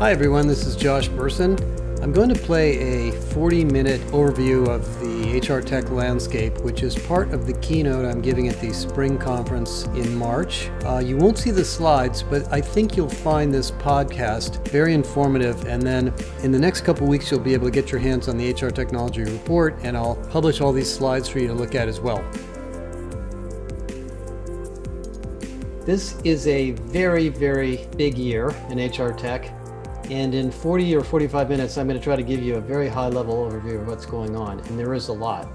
Hi, everyone. This is Josh Bersin. I'm going to play a 40 minute overview of the HR tech landscape, which is part of the keynote I'm giving at the spring conference in March. Uh, you won't see the slides, but I think you'll find this podcast very informative. And then in the next couple weeks, you'll be able to get your hands on the HR technology report, and I'll publish all these slides for you to look at as well. This is a very, very big year in HR tech. And in 40 or 45 minutes, I'm going to try to give you a very high level overview of what's going on. And there is a lot.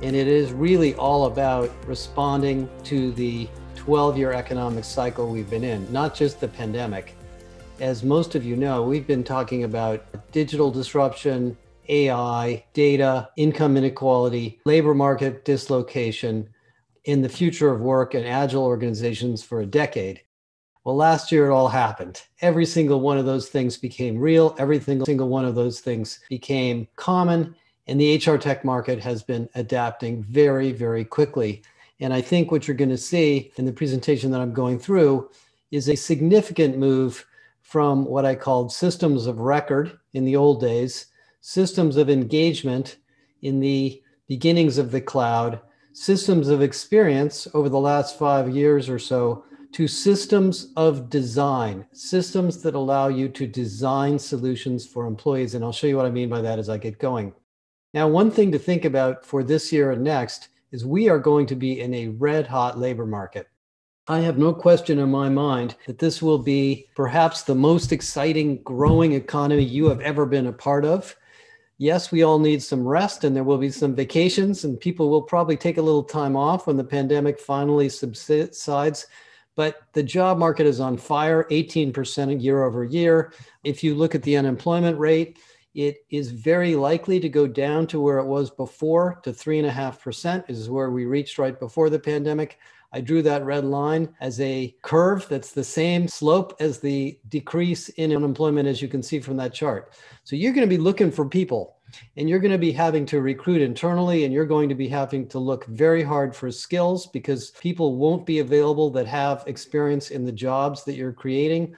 And it is really all about responding to the 12 year economic cycle we've been in, not just the pandemic. As most of you know, we've been talking about digital disruption, AI, data, income inequality, labor market dislocation, in the future of work and agile organizations for a decade. Well, last year it all happened. Every single one of those things became real. Every single one of those things became common. And the HR tech market has been adapting very, very quickly. And I think what you're going to see in the presentation that I'm going through is a significant move from what I called systems of record in the old days, systems of engagement in the beginnings of the cloud, systems of experience over the last five years or so to systems of design, systems that allow you to design solutions for employees. And I'll show you what I mean by that as I get going. Now, one thing to think about for this year and next is we are going to be in a red hot labor market. I have no question in my mind that this will be perhaps the most exciting growing economy you have ever been a part of. Yes, we all need some rest and there will be some vacations, and people will probably take a little time off when the pandemic finally subsides but the job market is on fire 18% year over year. If you look at the unemployment rate, it is very likely to go down to where it was before to 3.5%, is where we reached right before the pandemic. I drew that red line as a curve that's the same slope as the decrease in unemployment, as you can see from that chart. So you're going to be looking for people and you're going to be having to recruit internally and you're going to be having to look very hard for skills because people won't be available that have experience in the jobs that you're creating.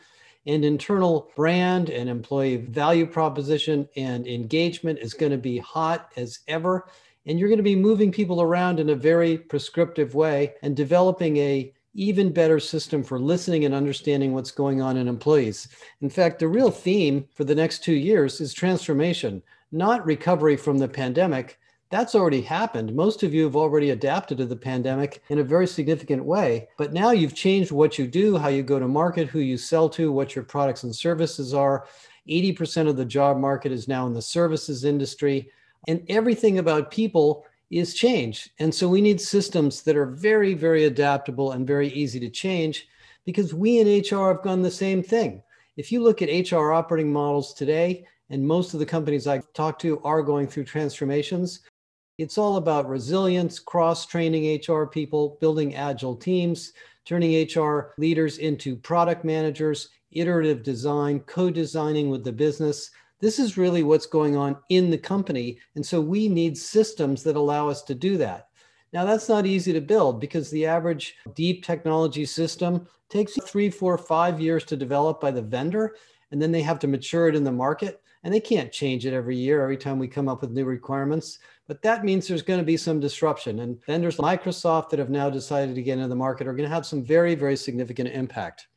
And internal brand and employee value proposition and engagement is going to be hot as ever. And you're going to be moving people around in a very prescriptive way and developing a even better system for listening and understanding what's going on in employees. In fact, the real theme for the next two years is transformation not recovery from the pandemic. That's already happened. Most of you have already adapted to the pandemic in a very significant way. But now you've changed what you do, how you go to market, who you sell to, what your products and services are. 80% of the job market is now in the services industry. And everything about people is change. And so we need systems that are very, very adaptable and very easy to change because we in HR have done the same thing. If you look at HR operating models today, and most of the companies I talk to are going through transformations. It's all about resilience, cross training HR people, building agile teams, turning HR leaders into product managers, iterative design, co designing with the business. This is really what's going on in the company. And so we need systems that allow us to do that. Now, that's not easy to build because the average deep technology system takes three, four, five years to develop by the vendor, and then they have to mature it in the market and they can't change it every year, every time we come up with new requirements. But that means there's going to be some disruption. And vendors like Microsoft that have now decided to get into the market are going to have some very, very significant impact.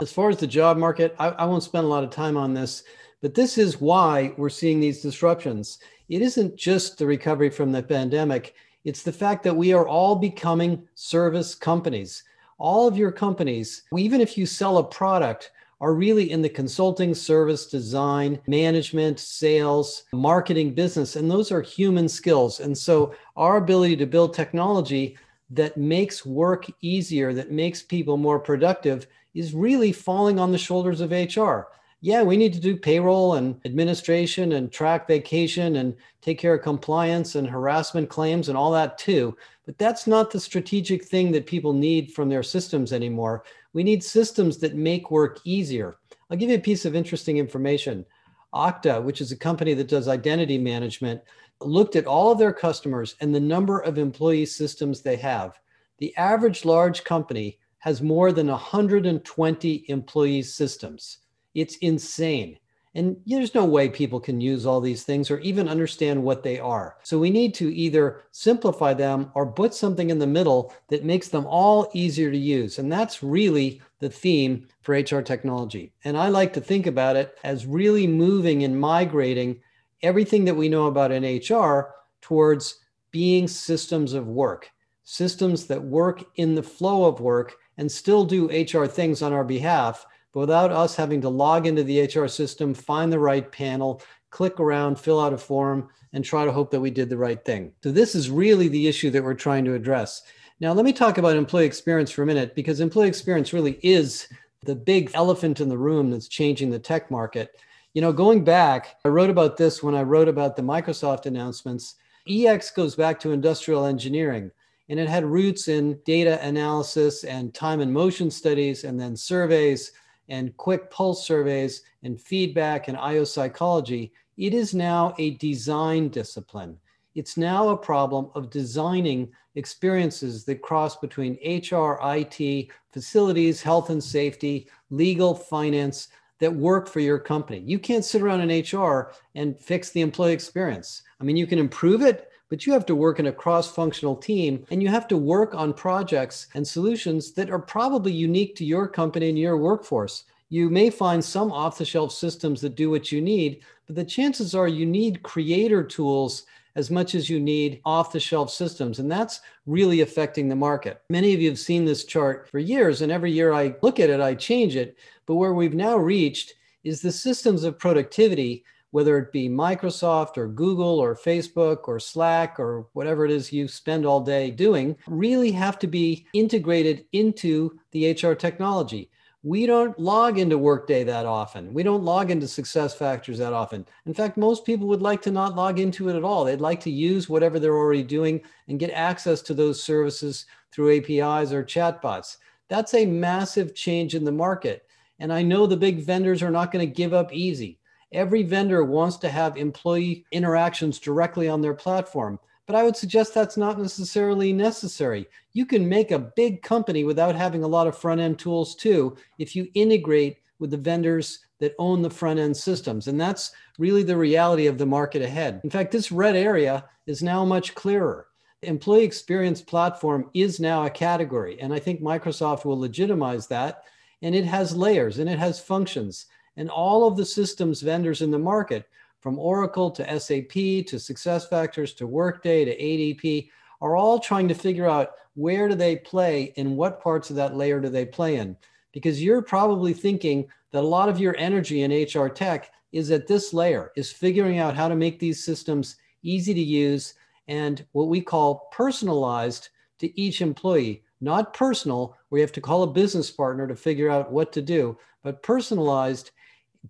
As far as the job market, I, I won't spend a lot of time on this, but this is why we're seeing these disruptions. It isn't just the recovery from the pandemic, it's the fact that we are all becoming service companies. All of your companies, even if you sell a product, are really in the consulting, service, design, management, sales, marketing, business. And those are human skills. And so our ability to build technology that makes work easier, that makes people more productive, is really falling on the shoulders of HR. Yeah, we need to do payroll and administration and track vacation and take care of compliance and harassment claims and all that too. But that's not the strategic thing that people need from their systems anymore. We need systems that make work easier. I'll give you a piece of interesting information. Okta, which is a company that does identity management, looked at all of their customers and the number of employee systems they have. The average large company has more than 120 employee systems. It's insane. And there's no way people can use all these things or even understand what they are. So we need to either simplify them or put something in the middle that makes them all easier to use. And that's really the theme for HR technology. And I like to think about it as really moving and migrating everything that we know about in HR towards being systems of work, systems that work in the flow of work and still do HR things on our behalf but without us having to log into the HR system, find the right panel, click around, fill out a form, and try to hope that we did the right thing. So, this is really the issue that we're trying to address. Now, let me talk about employee experience for a minute, because employee experience really is the big elephant in the room that's changing the tech market. You know, going back, I wrote about this when I wrote about the Microsoft announcements. EX goes back to industrial engineering and it had roots in data analysis and time and motion studies and then surveys and quick pulse surveys and feedback and IO psychology, it is now a design discipline. It's now a problem of designing experiences that cross between HR, IT, facilities, health and safety, legal, finance that work for your company. You can't sit around in HR and fix the employee experience. I mean, you can improve it, but you have to work in a cross functional team and you have to work on projects and solutions that are probably unique to your company and your workforce. You may find some off the shelf systems that do what you need, but the chances are you need creator tools as much as you need off the shelf systems. And that's really affecting the market. Many of you have seen this chart for years, and every year I look at it, I change it. But where we've now reached is the systems of productivity whether it be Microsoft or Google or Facebook or Slack or whatever it is you spend all day doing, really have to be integrated into the HR technology. We don't log into Workday that often. We don't log into SuccessFactors that often. In fact, most people would like to not log into it at all. They'd like to use whatever they're already doing and get access to those services through APIs or chatbots. That's a massive change in the market. And I know the big vendors are not going to give up easy. Every vendor wants to have employee interactions directly on their platform, but I would suggest that's not necessarily necessary. You can make a big company without having a lot of front end tools too if you integrate with the vendors that own the front end systems. And that's really the reality of the market ahead. In fact, this red area is now much clearer. The employee experience platform is now a category, and I think Microsoft will legitimize that. And it has layers and it has functions and all of the systems vendors in the market, from Oracle to SAP to SuccessFactors to Workday to ADP, are all trying to figure out where do they play and what parts of that layer do they play in. Because you're probably thinking that a lot of your energy in HR tech is at this layer, is figuring out how to make these systems easy to use and what we call personalized to each employee. Not personal, where you have to call a business partner to figure out what to do, but personalized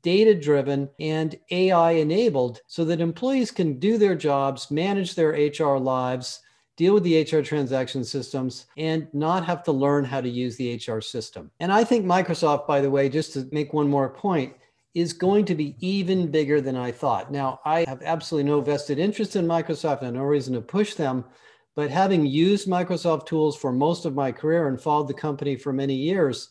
data driven, and AI enabled so that employees can do their jobs, manage their HR lives, deal with the HR transaction systems, and not have to learn how to use the HR system. And I think Microsoft, by the way, just to make one more point, is going to be even bigger than I thought. Now, I have absolutely no vested interest in Microsoft and no reason to push them. But having used Microsoft tools for most of my career and followed the company for many years,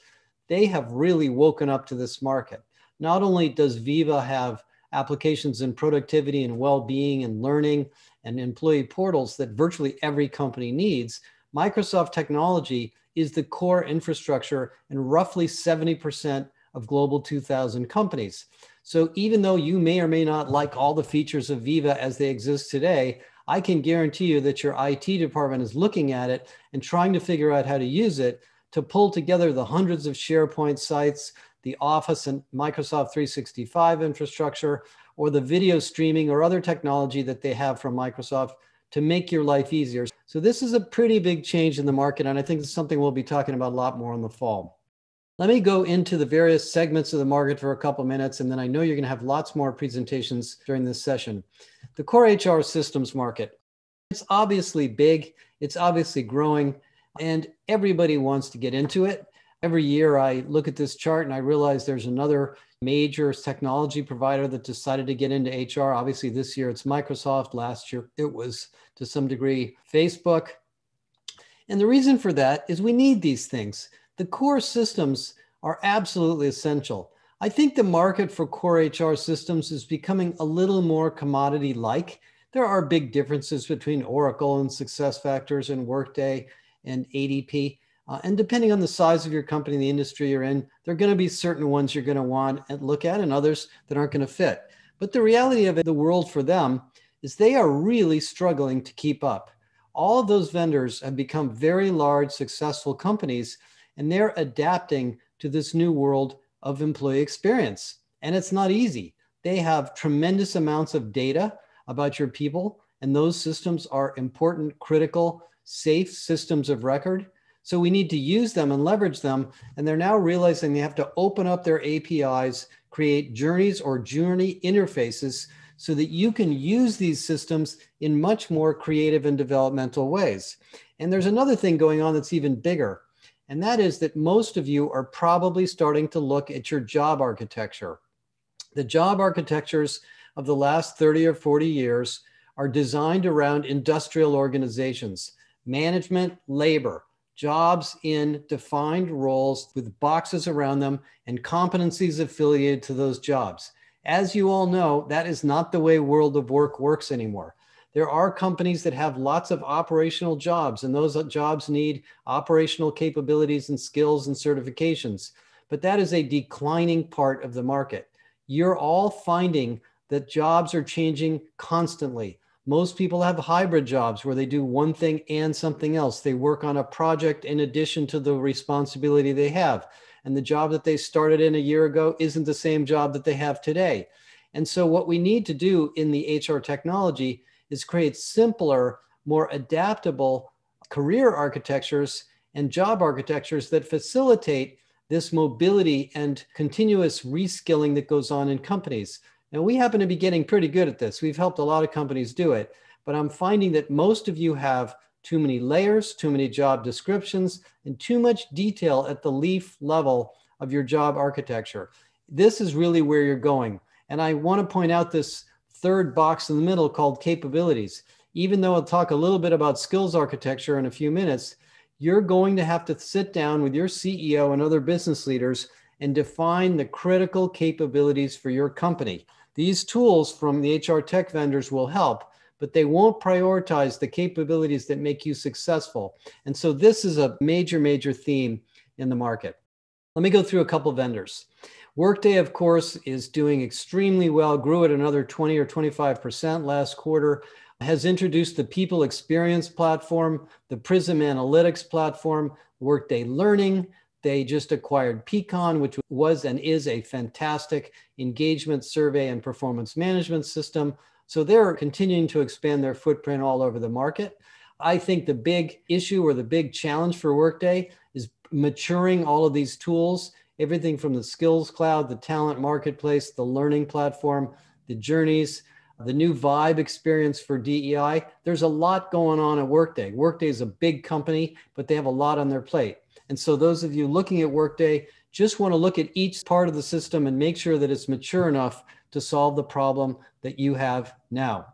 they have really woken up to this market. Not only does Viva have applications in productivity and well-being and learning and employee portals that virtually every company needs, Microsoft technology is the core infrastructure in roughly 70% of global 2000 companies. So even though you may or may not like all the features of Viva as they exist today, I can guarantee you that your IT department is looking at it and trying to figure out how to use it to pull together the hundreds of SharePoint sites, the Office and Microsoft 365 infrastructure, or the video streaming or other technology that they have from Microsoft to make your life easier. So this is a pretty big change in the market, and I think it's something we'll be talking about a lot more in the fall. Let me go into the various segments of the market for a couple minutes, and then I know you're going to have lots more presentations during this session. The core HR systems market. It's obviously big, it's obviously growing, and everybody wants to get into it every year I look at this chart and I realize there's another major technology provider that decided to get into HR. Obviously, this year it's Microsoft. Last year it was to some degree Facebook. And the reason for that is we need these things. The core systems are absolutely essential. I think the market for core HR systems is becoming a little more commodity like. There are big differences between Oracle and SuccessFactors and Workday and ADP. Uh, and depending on the size of your company, the industry you're in, there are going to be certain ones you're going to want and look at and others that aren't going to fit. But the reality of it, the world for them is they are really struggling to keep up. All of those vendors have become very large, successful companies, and they're adapting to this new world of employee experience. And it's not easy. They have tremendous amounts of data about your people, and those systems are important, critical, safe systems of record. So we need to use them and leverage them. And they're now realizing they have to open up their APIs, create journeys or journey interfaces so that you can use these systems in much more creative and developmental ways. And there's another thing going on that's even bigger. And that is that most of you are probably starting to look at your job architecture. The job architectures of the last 30 or 40 years are designed around industrial organizations, management, labor, jobs in defined roles with boxes around them and competencies affiliated to those jobs. As you all know, that is not the way world of work works anymore. There are companies that have lots of operational jobs, and those jobs need operational capabilities and skills and certifications. But that is a declining part of the market. You're all finding that jobs are changing constantly. Most people have hybrid jobs where they do one thing and something else. They work on a project in addition to the responsibility they have. And the job that they started in a year ago isn't the same job that they have today. And so, what we need to do in the HR technology is create simpler, more adaptable career architectures and job architectures that facilitate this mobility and continuous reskilling that goes on in companies. And we happen to be getting pretty good at this. We've helped a lot of companies do it, but I'm finding that most of you have too many layers, too many job descriptions, and too much detail at the leaf level of your job architecture. This is really where you're going. And I want to point out this third box in the middle called capabilities. Even though I'll talk a little bit about skills architecture in a few minutes, you're going to have to sit down with your CEO and other business leaders and define the critical capabilities for your company. These tools from the HR tech vendors will help, but they won't prioritize the capabilities that make you successful. And so this is a major, major theme in the market. Let me go through a couple vendors. Workday, of course, is doing extremely well, grew at another 20 or 25% last quarter, has introduced the People Experience platform, the Prism Analytics platform, Workday Learning, they just acquired Peakon, which was and is a fantastic engagement survey and performance management system. So they're continuing to expand their footprint all over the market. I think the big issue or the big challenge for Workday is maturing all of these tools, everything from the skills cloud, the talent marketplace, the learning platform, the journeys, the new vibe experience for DEI. There's a lot going on at Workday. Workday is a big company, but they have a lot on their plate. And so those of you looking at Workday just want to look at each part of the system and make sure that it's mature enough to solve the problem that you have now.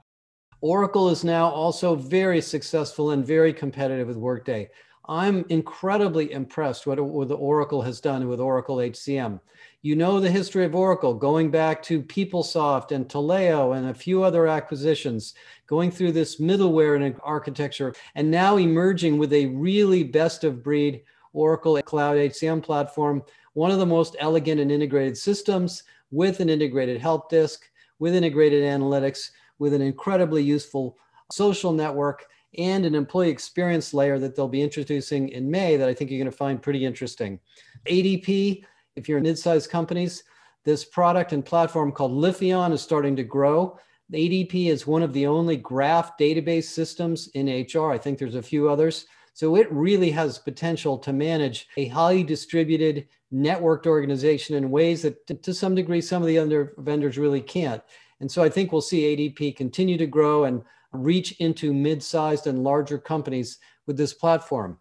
Oracle is now also very successful and very competitive with Workday. I'm incredibly impressed with what Oracle has done with Oracle HCM. You know the history of Oracle, going back to PeopleSoft and Taleo and a few other acquisitions, going through this middleware and architecture, and now emerging with a really best of breed Oracle Cloud HCM platform, one of the most elegant and integrated systems with an integrated help desk, with integrated analytics, with an incredibly useful social network, and an employee experience layer that they'll be introducing in May that I think you're going to find pretty interesting. ADP, if you're mid-sized companies, this product and platform called Lifion is starting to grow. ADP is one of the only graph database systems in HR. I think there's a few others so it really has potential to manage a highly distributed, networked organization in ways that, to some degree, some of the other vendors really can't. And so I think we'll see ADP continue to grow and reach into mid-sized and larger companies with this platform.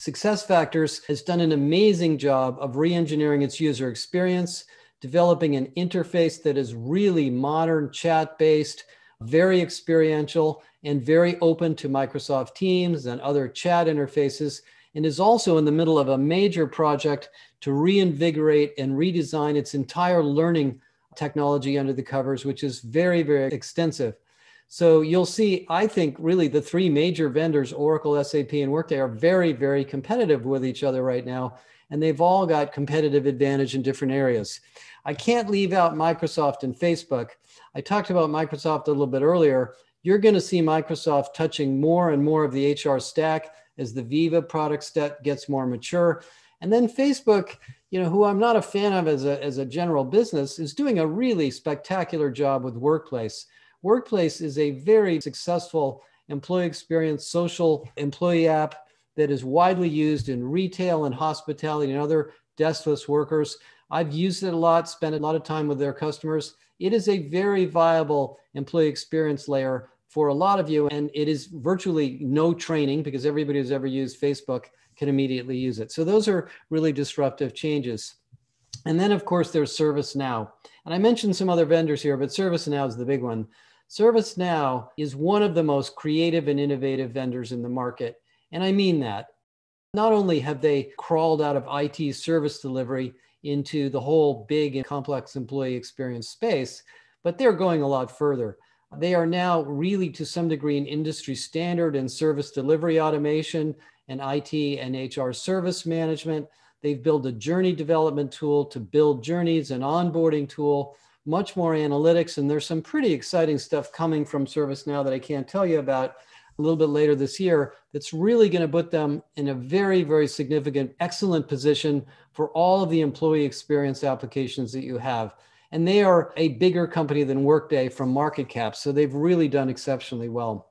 SuccessFactors has done an amazing job of re-engineering its user experience, developing an interface that is really modern, chat-based, very experiential, and very open to Microsoft Teams and other chat interfaces. and is also in the middle of a major project to reinvigorate and redesign its entire learning technology under the covers, which is very, very extensive. So you'll see, I think really the three major vendors, Oracle, SAP, and Workday, are very, very competitive with each other right now. And they've all got competitive advantage in different areas. I can't leave out Microsoft and Facebook. I talked about Microsoft a little bit earlier. You're going to see Microsoft touching more and more of the HR stack as the Viva product set gets more mature. And then Facebook, you know, who I'm not a fan of as a, as a general business, is doing a really spectacular job with Workplace. Workplace is a very successful employee experience social employee app that is widely used in retail and hospitality and other deskless workers. I've used it a lot, spent a lot of time with their customers. It is a very viable employee experience layer for a lot of you, and it is virtually no training because everybody who's ever used Facebook can immediately use it. So those are really disruptive changes. And then, of course, there's ServiceNow. And I mentioned some other vendors here, but ServiceNow is the big one. ServiceNow is one of the most creative and innovative vendors in the market. And I mean that. Not only have they crawled out of IT service delivery into the whole big and complex employee experience space, but they're going a lot further. They are now really, to some degree, an industry standard in service delivery automation and IT and HR service management. They've built a journey development tool to build journeys, an onboarding tool much more analytics. And there's some pretty exciting stuff coming from ServiceNow that I can't tell you about a little bit later this year that's really going to put them in a very, very significant, excellent position for all of the employee experience applications that you have. And they are a bigger company than Workday from market cap. So they've really done exceptionally well.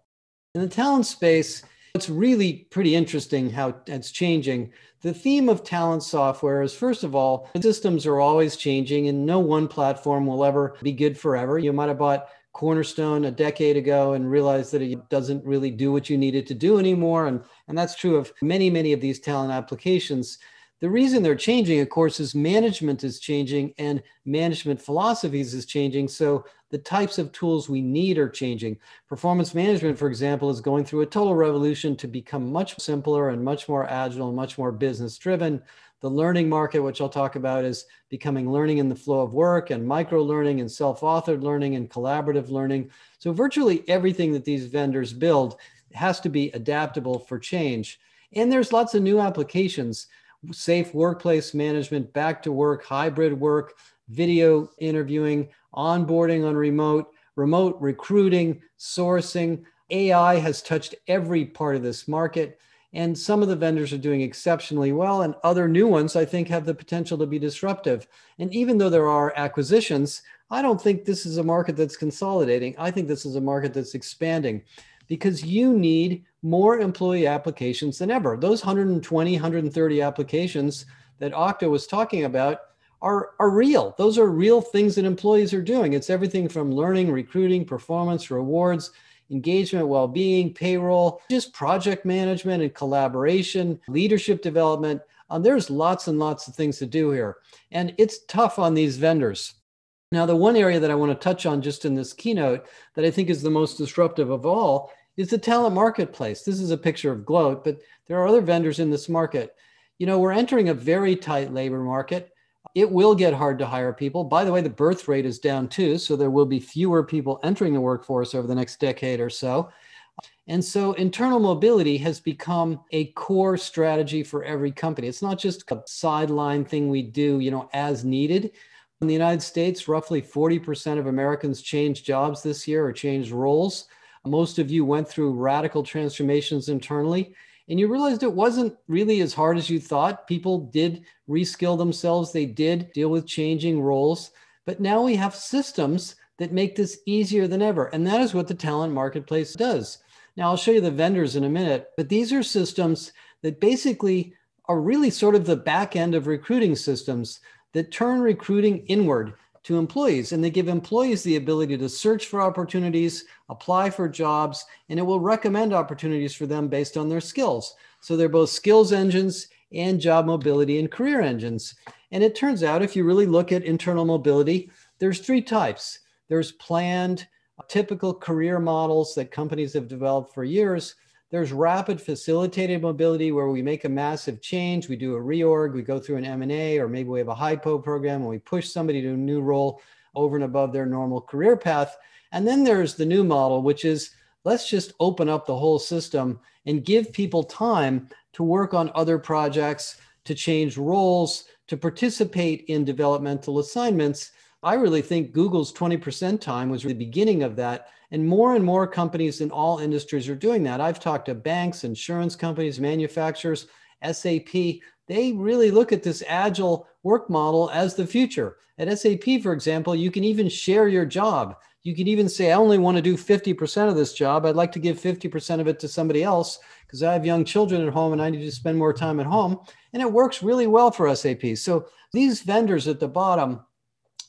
In the talent space, it's really pretty interesting how it's changing. The theme of talent software is first of all, systems are always changing and no one platform will ever be good forever. You might have bought Cornerstone a decade ago and realized that it doesn't really do what you need it to do anymore. And, and that's true of many, many of these talent applications. The reason they're changing, of course, is management is changing and management philosophies is changing. So the types of tools we need are changing. Performance management, for example, is going through a total revolution to become much simpler and much more agile and much more business driven. The learning market, which I'll talk about, is becoming learning in the flow of work and micro learning and self authored learning and collaborative learning. So, virtually everything that these vendors build has to be adaptable for change. And there's lots of new applications safe workplace management, back to work, hybrid work, video interviewing, onboarding on remote, remote recruiting, sourcing. AI has touched every part of this market. And some of the vendors are doing exceptionally well, and other new ones I think have the potential to be disruptive. And even though there are acquisitions, I don't think this is a market that's consolidating. I think this is a market that's expanding because you need more employee applications than ever. Those 120, 130 applications that Okta was talking about are, are real. Those are real things that employees are doing. It's everything from learning, recruiting, performance, rewards, engagement, well being, payroll, just project management and collaboration, leadership development. Um, there's lots and lots of things to do here. And it's tough on these vendors. Now, the one area that I want to touch on just in this keynote that I think is the most disruptive of all is the talent marketplace. This is a picture of Gloat, but there are other vendors in this market. You know, we're entering a very tight labor market. It will get hard to hire people. By the way, the birth rate is down too, so there will be fewer people entering the workforce over the next decade or so. And so internal mobility has become a core strategy for every company. It's not just a sideline thing we do, you know, as needed. In the United States, roughly 40% of Americans changed jobs this year or changed roles. Most of you went through radical transformations internally, and you realized it wasn't really as hard as you thought. People did reskill themselves, they did deal with changing roles. But now we have systems that make this easier than ever. And that is what the talent marketplace does. Now, I'll show you the vendors in a minute, but these are systems that basically are really sort of the back end of recruiting systems that turn recruiting inward to employees. And they give employees the ability to search for opportunities, apply for jobs, and it will recommend opportunities for them based on their skills. So they're both skills engines and job mobility and career engines. And it turns out, if you really look at internal mobility, there's three types. There's planned, typical career models that companies have developed for years. There's rapid facilitated mobility where we make a massive change. We do a reorg, we go through an M&A, or maybe we have a HiPo program and we push somebody to a new role over and above their normal career path. And then there's the new model, which is let's just open up the whole system and give people time to work on other projects, to change roles, to participate in developmental assignments. I really think Google's 20% time was the beginning of that. And more and more companies in all industries are doing that. I've talked to banks, insurance companies, manufacturers, SAP. They really look at this agile work model as the future. At SAP, for example, you can even share your job. You can even say, I only want to do 50% of this job. I'd like to give 50% of it to somebody else because I have young children at home and I need to spend more time at home. And it works really well for SAP. So these vendors at the bottom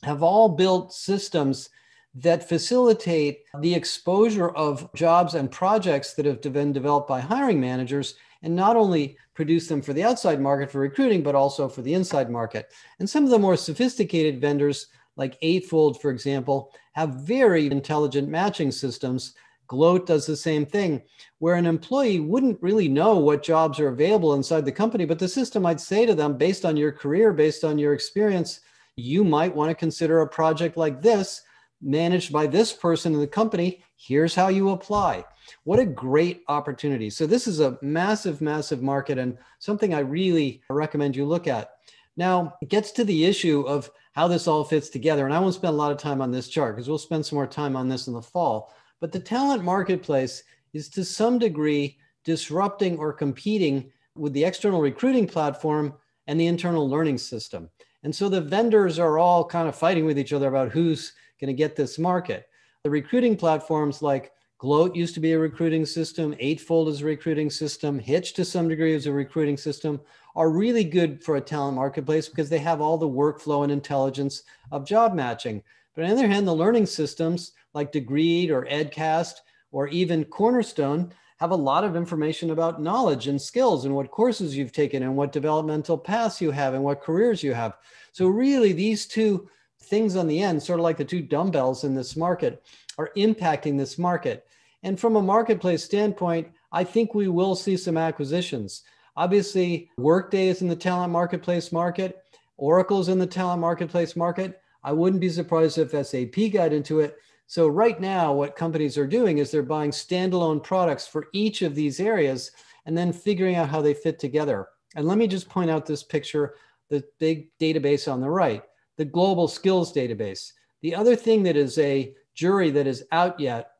have all built systems that facilitate the exposure of jobs and projects that have been developed by hiring managers and not only produce them for the outside market for recruiting, but also for the inside market. And some of the more sophisticated vendors, like Eightfold, for example, have very intelligent matching systems. Gloat does the same thing, where an employee wouldn't really know what jobs are available inside the company, but the system might say to them, based on your career, based on your experience, you might want to consider a project like this managed by this person in the company. Here's how you apply. What a great opportunity. So, this is a massive, massive market and something I really recommend you look at. Now, it gets to the issue of how this all fits together. And I won't spend a lot of time on this chart because we'll spend some more time on this in the fall. But the talent marketplace is to some degree disrupting or competing with the external recruiting platform and the internal learning system. And so the vendors are all kind of fighting with each other about who's going to get this market. The recruiting platforms like Gloat used to be a recruiting system, Eightfold is a recruiting system, Hitch to some degree is a recruiting system, are really good for a talent marketplace because they have all the workflow and intelligence of job matching. But on the other hand, the learning systems like Degreed or Edcast or even Cornerstone have a lot of information about knowledge and skills and what courses you've taken and what developmental paths you have and what careers you have. So really these two things on the end, sort of like the two dumbbells in this market, are impacting this market. And from a marketplace standpoint, I think we will see some acquisitions. Obviously, Workday is in the talent marketplace market, Oracle's in the talent marketplace market. I wouldn't be surprised if SAP got into it. So, right now, what companies are doing is they're buying standalone products for each of these areas and then figuring out how they fit together. And let me just point out this picture the big database on the right the global skills database. The other thing that is a jury that is out yet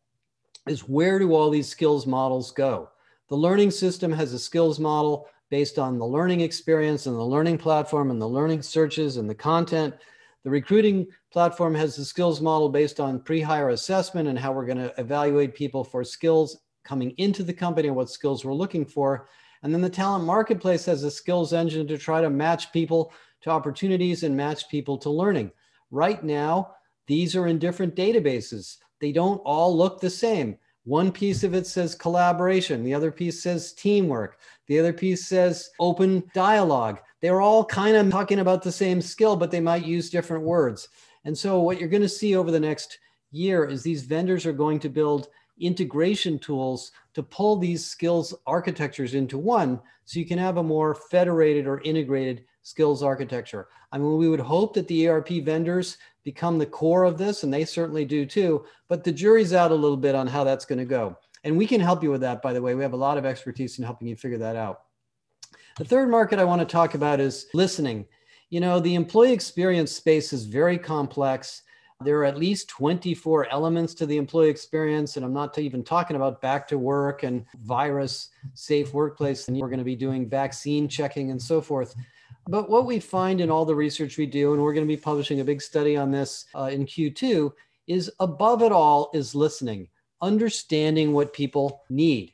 is where do all these skills models go? The learning system has a skills model based on the learning experience and the learning platform and the learning searches and the content. The recruiting platform has the skills model based on pre-hire assessment and how we're going to evaluate people for skills coming into the company and what skills we're looking for. And then the talent marketplace has a skills engine to try to match people to opportunities and match people to learning. Right now, these are in different databases. They don't all look the same. One piece of it says collaboration, the other piece says teamwork, the other piece says open dialogue. They're all kind of talking about the same skill, but they might use different words. And so, what you're going to see over the next year is these vendors are going to build integration tools to pull these skills architectures into one so you can have a more federated or integrated skills architecture. I mean, we would hope that the ERP vendors become the core of this, and they certainly do too, but the jury's out a little bit on how that's going to go. And we can help you with that, by the way. We have a lot of expertise in helping you figure that out. The third market I want to talk about is listening. You know, the employee experience space is very complex. There are at least 24 elements to the employee experience, and I'm not even talking about back to work and virus safe workplace. And we're going to be doing vaccine checking and so forth. But what we find in all the research we do, and we're going to be publishing a big study on this uh, in Q2, is above it all is listening, understanding what people need.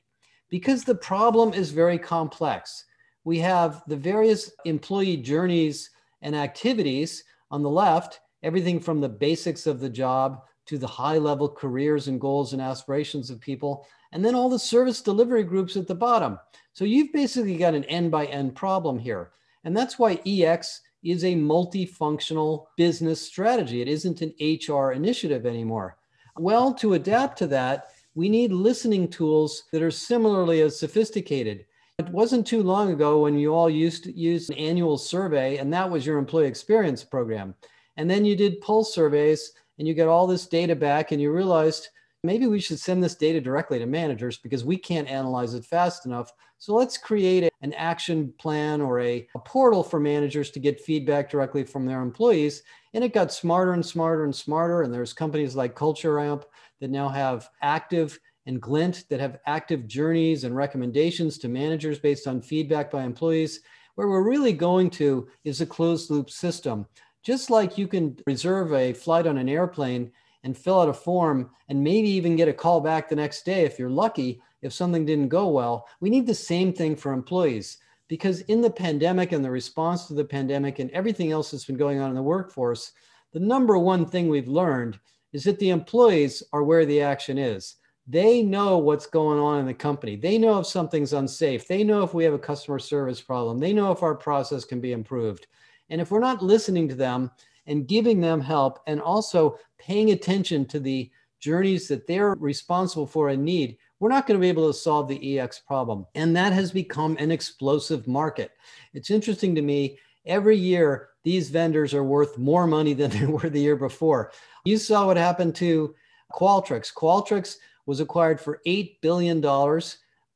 Because the problem is very complex. We have the various employee journeys and activities on the left, everything from the basics of the job to the high level careers and goals and aspirations of people, and then all the service delivery groups at the bottom. So you've basically got an end by end problem here. And that's why EX is a multifunctional business strategy. It isn't an HR initiative anymore. Well, to adapt to that, we need listening tools that are similarly as sophisticated. It wasn't too long ago when you all used to use an annual survey, and that was your employee experience program. And then you did pulse surveys and you get all this data back, and you realized maybe we should send this data directly to managers because we can't analyze it fast enough. So let's create an action plan or a, a, portal for managers to get feedback directly from their employees. And it got smarter and smarter and smarter. And there's companies like Culture Amp that now have active and Glint that have active journeys and recommendations to managers based on feedback by employees. Where we're really going to is a closed loop system. Just like you can reserve a flight on an airplane and fill out a form and maybe even get a call back the next day if you're lucky if something didn't go well. We need the same thing for employees because in the pandemic and the response to the pandemic and everything else that's been going on in the workforce, the number one thing we've learned is that the employees are where the action is. They know what's going on in the company. They know if something's unsafe. They know if we have a customer service problem. They know if our process can be improved. And if we're not listening to them and giving them help and also paying attention to the journeys that they're responsible for and need, we're not going to be able to solve the EX problem. And that has become an explosive market. It's interesting to me, every year, these vendors are worth more money than they were the year before. You saw what happened to Qualtrics. Qualtrics was acquired for $8 billion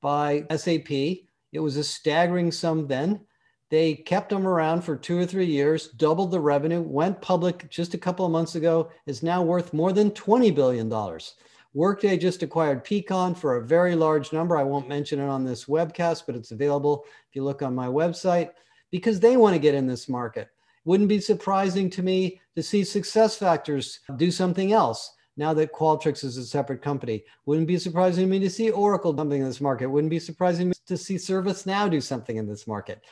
by SAP. It was a staggering sum then. They kept them around for two or three years, doubled the revenue, went public just a couple of months ago, is now worth more than $20 billion. Workday just acquired Peakon for a very large number. I won't mention it on this webcast, but it's available if you look on my website because they want to get in this market. Wouldn't be surprising to me to see SuccessFactors do something else now that Qualtrics is a separate company. Wouldn't be surprising to me to see Oracle something in this market. Wouldn't be surprising to see ServiceNow do something in this market.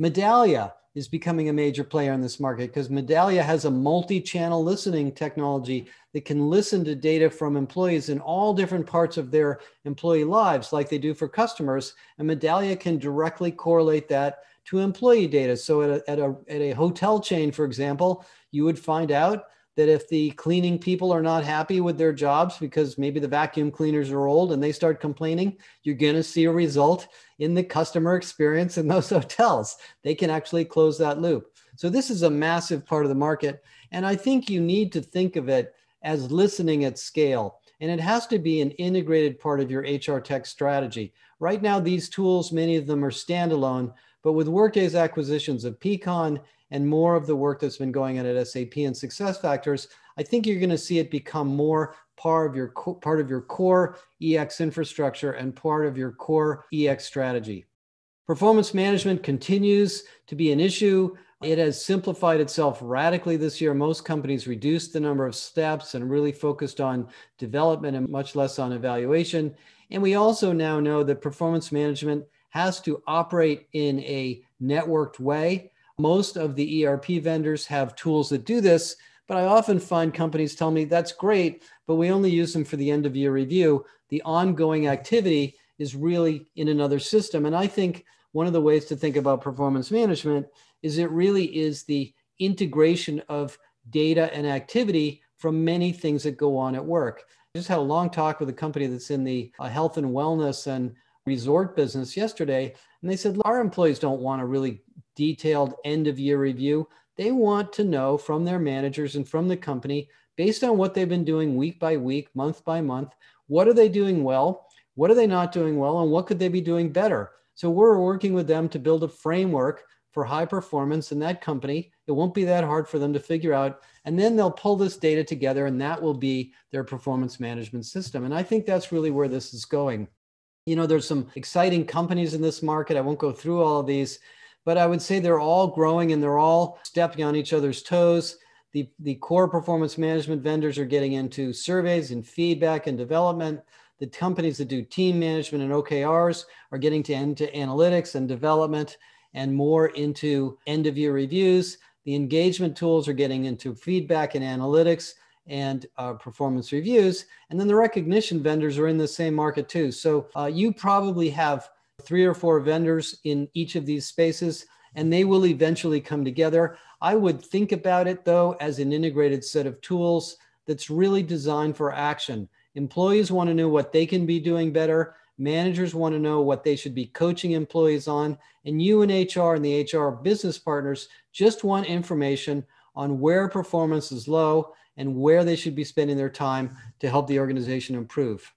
Medallia is becoming a major player in this market because Medallia has a multi-channel listening technology that can listen to data from employees in all different parts of their employee lives like they do for customers. And Medallia can directly correlate that to employee data. So at a, at a, at a hotel chain, for example, you would find out that if the cleaning people are not happy with their jobs because maybe the vacuum cleaners are old and they start complaining, you're going to see a result in the customer experience in those hotels. They can actually close that loop. So this is a massive part of the market. And I think you need to think of it as listening at scale. And it has to be an integrated part of your HR tech strategy. Right now, these tools, many of them are standalone, but with Workday's acquisitions of Peakon and more of the work that's been going on at SAP and SuccessFactors, I think you're going to see it become more part of your part of your core EX infrastructure and part of your core EX strategy. Performance management continues to be an issue. It has simplified itself radically this year. Most companies reduced the number of steps and really focused on development and much less on evaluation. And we also now know that performance management has to operate in a networked way. Most of the ERP vendors have tools that do this, but I often find companies tell me that's great, but we only use them for the end of year review. The ongoing activity is really in another system. And I think one of the ways to think about performance management is it really is the integration of data and activity from many things that go on at work. I just had a long talk with a company that's in the uh, health and wellness and resort business yesterday, and they said our employees don't want to really detailed end of year review. They want to know from their managers and from the company, based on what they've been doing week by week, month by month, what are they doing well? What are they not doing well? And what could they be doing better? So we're working with them to build a framework for high performance in that company. It won't be that hard for them to figure out. And then they'll pull this data together, and that will be their performance management system. And I think that's really where this is going you know, there's some exciting companies in this market. I won't go through all of these, but I would say they're all growing and they're all stepping on each other's toes. The, the core performance management vendors are getting into surveys and feedback and development. The companies that do team management and OKRs are getting to end to analytics and development and more into end of year reviews. The engagement tools are getting into feedback and analytics and uh, performance reviews. And then the recognition vendors are in the same market too. So uh, you probably have three or four vendors in each of these spaces, and they will eventually come together. I would think about it though as an integrated set of tools that's really designed for action. Employees want to know what they can be doing better. Managers want to know what they should be coaching employees on. And you and HR and the HR business partners just want information on where performance is low and where they should be spending their time to help the organization improve.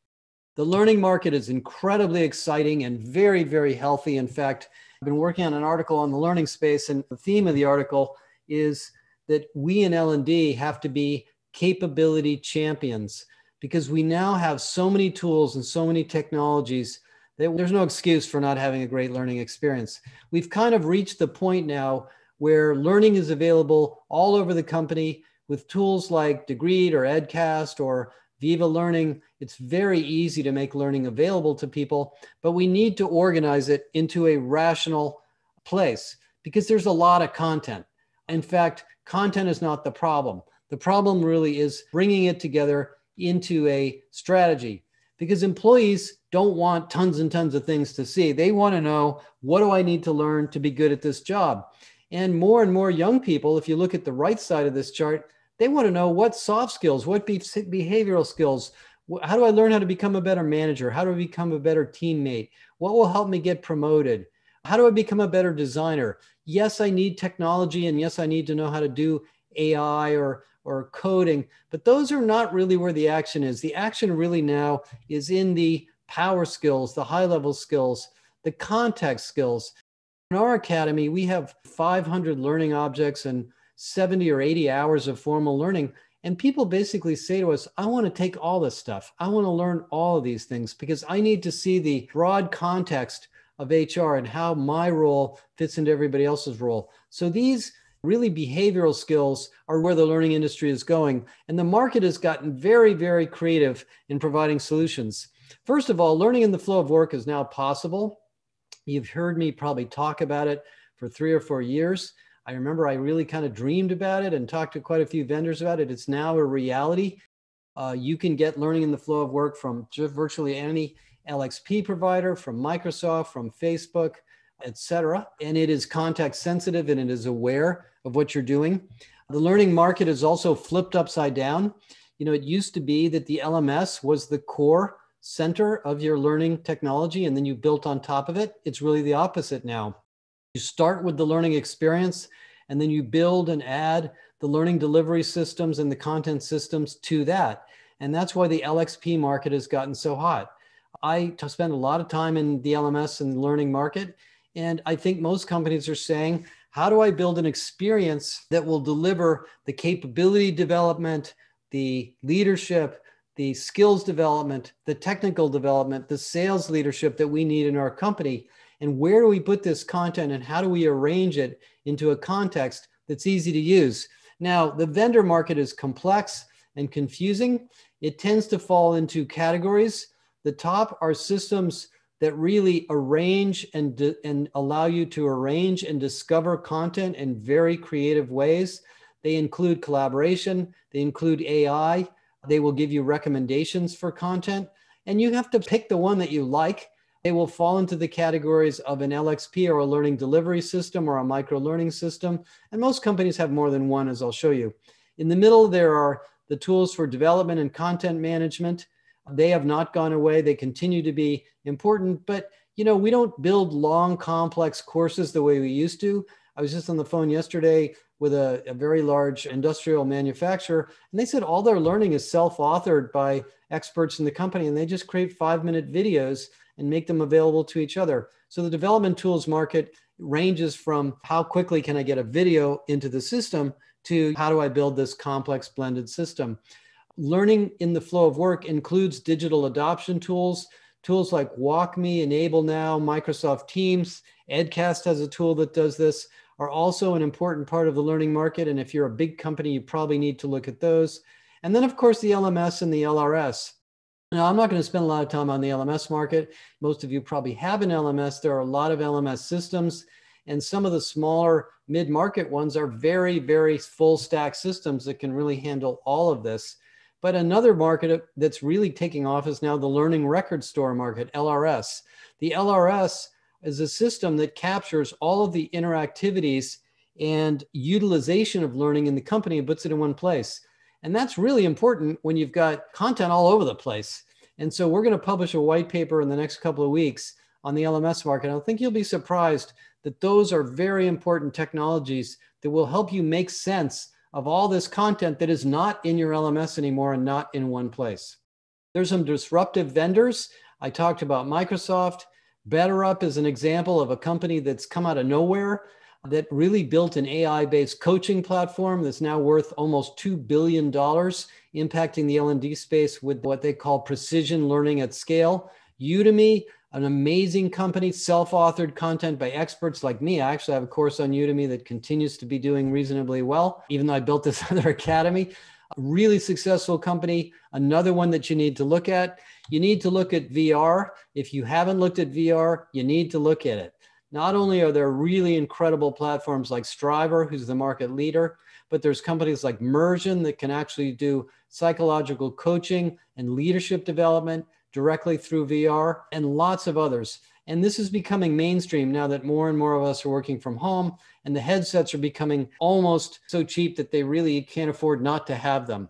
The learning market is incredibly exciting and very, very healthy. In fact, I've been working on an article on the learning space, and the theme of the article is that we in L&D have to be capability champions because we now have so many tools and so many technologies that there's no excuse for not having a great learning experience. We've kind of reached the point now where learning is available all over the company with tools like Degreed or Edcast or Viva Learning. It's very easy to make learning available to people, but we need to organize it into a rational place because there's a lot of content. In fact, content is not the problem. The problem really is bringing it together into a strategy because employees don't want tons and tons of things to see. They want to know what do I need to learn to be good at this job? And more and more young people, if you look at the right side of this chart, they want to know what soft skills, what behavioral skills, how do I learn how to become a better manager? How do I become a better teammate? What will help me get promoted? How do I become a better designer? Yes, I need technology and yes, I need to know how to do AI or or coding, but those are not really where the action is. The action really now is in the power skills, the high level skills, the context skills. In our academy, we have 500 learning objects and 70 or 80 hours of formal learning. And people basically say to us, I want to take all this stuff. I want to learn all of these things because I need to see the broad context of HR and how my role fits into everybody else's role. So these really behavioral skills are where the learning industry is going. And the market has gotten very, very creative in providing solutions. First of all, learning in the flow of work is now possible. You've heard me probably talk about it for three or four years. I remember I really kind of dreamed about it and talked to quite a few vendors about it. It's now a reality. Uh, you can get learning in the flow of work from virtually any LXP provider, from Microsoft, from Facebook, etc. And it is context sensitive and it is aware of what you're doing. The learning market is also flipped upside down. You know, it used to be that the LMS was the core center of your learning technology and then you built on top of it. It's really the opposite now. You start with the learning experience and then you build and add the learning delivery systems and the content systems to that. And that's why the LXP market has gotten so hot. I spend a lot of time in the LMS and learning market. And I think most companies are saying, how do I build an experience that will deliver the capability development, the leadership, the skills development, the technical development, the sales leadership that we need in our company? And where do we put this content and how do we arrange it into a context that's easy to use? Now, the vendor market is complex and confusing. It tends to fall into categories. The top are systems that really arrange and, and allow you to arrange and discover content in very creative ways. They include collaboration, they include AI, they will give you recommendations for content, and you have to pick the one that you like. They will fall into the categories of an LXP or a learning delivery system or a micro learning system. And most companies have more than one, as I'll show you. In the middle, there are the tools for development and content management. They have not gone away. They continue to be important, but you know, we don't build long, complex courses the way we used to. I was just on the phone yesterday with a, a very large industrial manufacturer, and they said all their learning is self-authored by experts in the company, and they just create five-minute videos and make them available to each other. So the development tools market ranges from how quickly can I get a video into the system to how do I build this complex blended system learning in the flow of work includes digital adoption tools, tools like WalkMe, Enable Now, Microsoft Teams, Edcast has a tool that does this, are also an important part of the learning market. And if you're a big company, you probably need to look at those. And then, of course, the LMS and the LRS. Now, I'm not going to spend a lot of time on the LMS market. Most of you probably have an LMS. There are a lot of LMS systems, and some of the smaller mid market ones are very, very full stack systems that can really handle all of this. But another market that's really taking off is now the learning record store market, LRS. The LRS is a system that captures all of the interactivities and utilization of learning in the company and puts it in one place. And that's really important when you've got content all over the place. And so we're going to publish a white paper in the next couple of weeks on the LMS market. I think you'll be surprised that those are very important technologies that will help you make sense of all this content that is not in your LMS anymore and not in one place. There's some disruptive vendors. I talked about Microsoft. BetterUp is an example of a company that's come out of nowhere that really built an AI based coaching platform that's now worth almost $2 billion, impacting the L&D space with what they call precision learning at scale. Udemy, an amazing company, self authored content by experts like me. I actually have a course on Udemy that continues to be doing reasonably well, even though I built this other academy. A really successful company. Another one that you need to look at. You need to look at VR. If you haven't looked at VR, you need to look at it. Not only are there really incredible platforms like Strivr, who's the market leader, but there's companies like Mursion that can actually do psychological coaching and leadership development directly through VR, and lots of others. And this is becoming mainstream now that more and more of us are working from home, and the headsets are becoming almost so cheap that they really can't afford not to have them.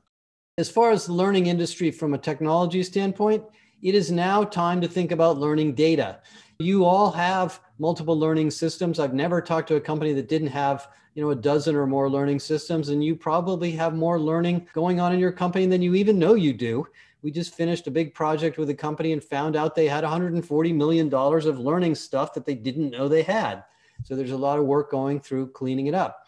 As far as the learning industry from a technology standpoint, it is now time to think about learning data. You all have multiple learning systems. I've never talked to a company that didn't have, you know, a dozen or more learning systems and you probably have more learning going on in your company than you even know you do. We just finished a big project with a company and found out they had 140 million dollars of learning stuff that they didn't know they had. So there's a lot of work going through cleaning it up.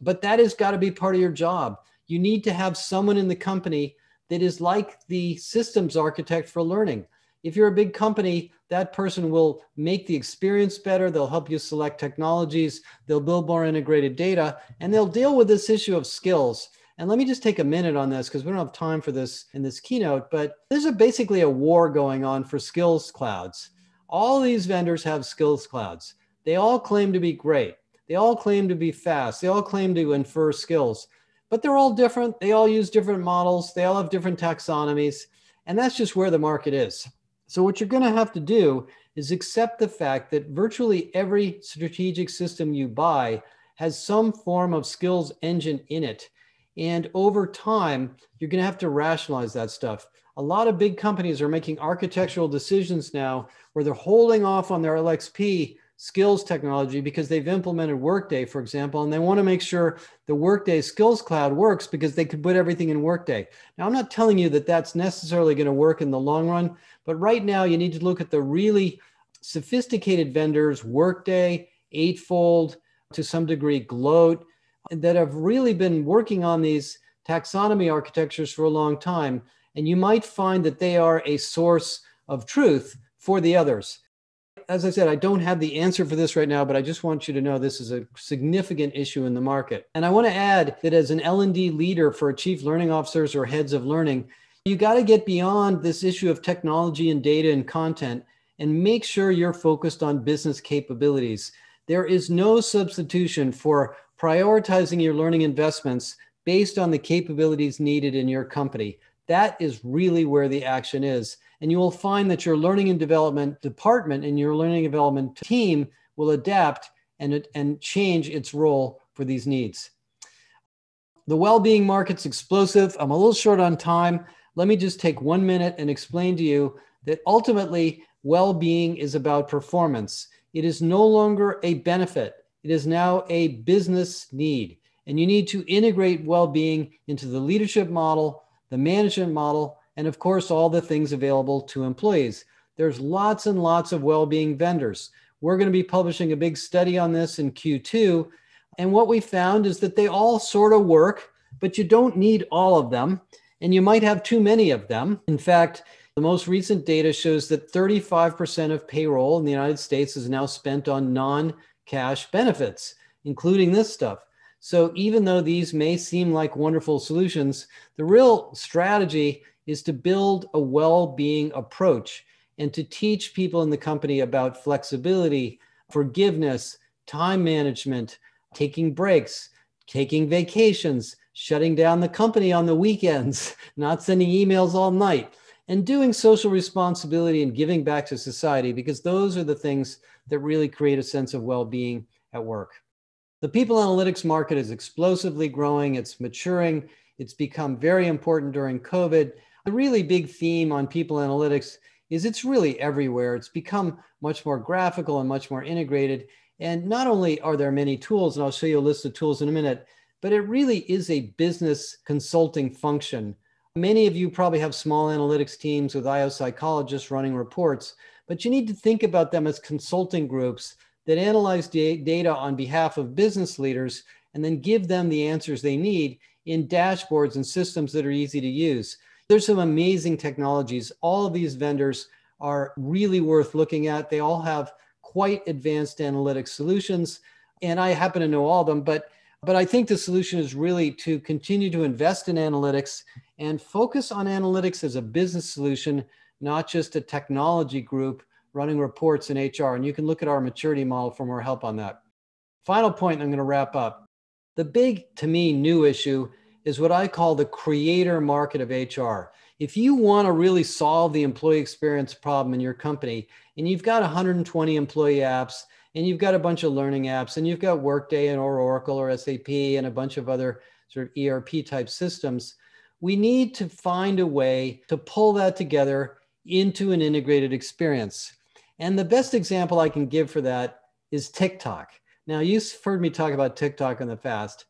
But that has got to be part of your job. You need to have someone in the company that is like the systems architect for learning if you're a big company that person will make the experience better they'll help you select technologies they'll build more integrated data and they'll deal with this issue of skills and let me just take a minute on this because we don't have time for this in this keynote, but there's a basically a war going on for skills clouds. All these vendors have skills clouds. They all claim to be great. They all claim to be fast. They all claim to infer skills, but they're all different. They all use different models. They all have different taxonomies. And that's just where the market is. So, what you're going to have to do is accept the fact that virtually every strategic system you buy has some form of skills engine in it and over time, you're going to have to rationalize that stuff. A lot of big companies are making architectural decisions now where they're holding off on their LXP skills technology because they've implemented Workday, for example, and they want to make sure the Workday Skills Cloud works because they could put everything in Workday. Now, I'm not telling you that that's necessarily going to work in the long run, but right now you need to look at the really sophisticated vendors, Workday, Eightfold, to some degree, Gloat, that have really been working on these taxonomy architectures for a long time. And you might find that they are a source of truth for the others. As I said, I don't have the answer for this right now, but I just want you to know this is a significant issue in the market. And I want to add that as an L&D leader for chief learning officers or heads of learning, you got to get beyond this issue of technology and data and content and make sure you're focused on business capabilities. There is no substitution for prioritizing your learning investments based on the capabilities needed in your company. That is really where the action is. And you will find that your learning and development department and your learning and development team will adapt and, and change its role for these needs. The well being market's explosive. I'm a little short on time. Let me just take one minute and explain to you that ultimately, well being is about performance. It is no longer a benefit, it is now a business need. And you need to integrate well being into the leadership model, the management model, and of course, all the things available to employees. There's lots and lots of well being vendors. We're going to be publishing a big study on this in Q2. And what we found is that they all sort of work, but you don't need all of them. And you might have too many of them. In fact, the most recent data shows that 35% of payroll in the United States is now spent on non cash benefits, including this stuff. So even though these may seem like wonderful solutions, the real strategy is to build a well-being approach and to teach people in the company about flexibility, forgiveness, time management, taking breaks, taking vacations, shutting down the company on the weekends, not sending emails all night, and doing social responsibility and giving back to society because those are the things that really create a sense of well being at work. The people analytics market is explosively growing, it's maturing, It's become very important during COVID. The really big theme on people analytics is it's really everywhere. It's become much more graphical and much more integrated. And not only are there many tools, and I'll show you a list of tools in a minute, but it really is a business consulting function. Many of you probably have small analytics teams with IO psychologists running reports, but you need to think about them as consulting groups that analyze data on behalf of business leaders and then give them the answers they need in dashboards and systems that are easy to use. There's some amazing technologies. All of these vendors are really worth looking at. They all have quite advanced analytic solutions. And I happen to know all of them, but but I think the solution is really to continue to invest in analytics and focus on analytics as a business solution, not just a technology group running reports in HR. And you can look at our maturity model for more help on that. Final point, I'm going to wrap up. The big, to me, new issue is what I call the creator market of HR. If you want to really solve the employee experience problem in your company, and you've got 120 employee apps, and you've got a bunch of learning apps, and you've got Workday and or Oracle or SAP and a bunch of other sort of ERP type systems, we need to find a way to pull that together into an integrated experience. And the best example I can give for that is TikTok. Now, you've heard me talk about TikTok in the past.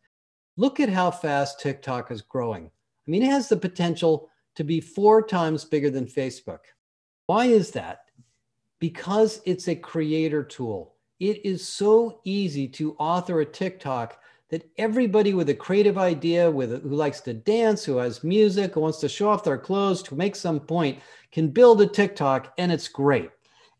Look at how fast TikTok is growing. I mean, it has the potential to be four times bigger than Facebook. Why is that? Because it's a creator tool. It is so easy to author a TikTok that everybody with a creative idea, with who likes to dance, who has music, who wants to show off their clothes, to make some point, can build a TikTok, and it's great.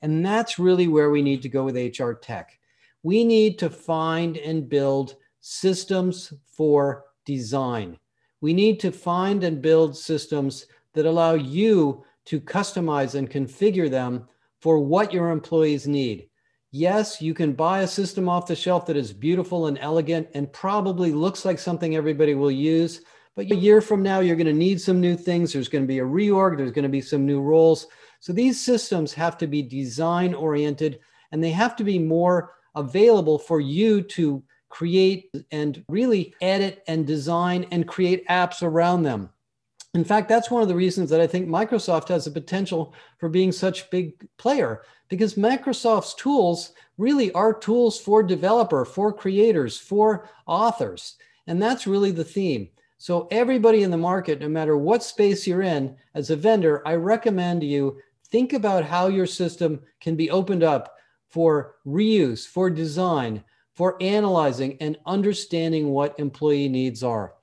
And that's really where we need to go with HR tech. We need to find and build systems for design. We need to find and build systems that allow you to customize and configure them for what your employees need. Yes, you can buy a system off the shelf that is beautiful and elegant and probably looks like something everybody will use. But a year from now, you're going to need some new things. There's going to be a reorg, there's going to be some new roles. So these systems have to be design oriented and they have to be more available for you to create and really edit and design and create apps around them. In fact, that's one of the reasons that I think Microsoft has the potential for being such a big player because Microsoft's tools really are tools for developer, for creators, for authors. And that's really the theme. So everybody in the market, no matter what space you're in as a vendor, I recommend you think about how your system can be opened up for reuse, for design, for analyzing and understanding what employee needs are.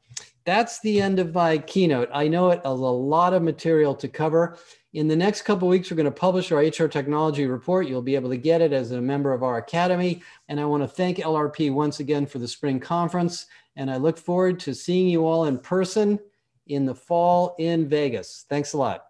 That's the end of my keynote. I know it is a lot of material to cover. In the next couple weeks, we're going to publish our HR technology report. You'll be able to get it as a member of our academy. And I want to thank LRP once again for the spring conference. And I look forward to seeing you all in person in the fall in Vegas. Thanks a lot.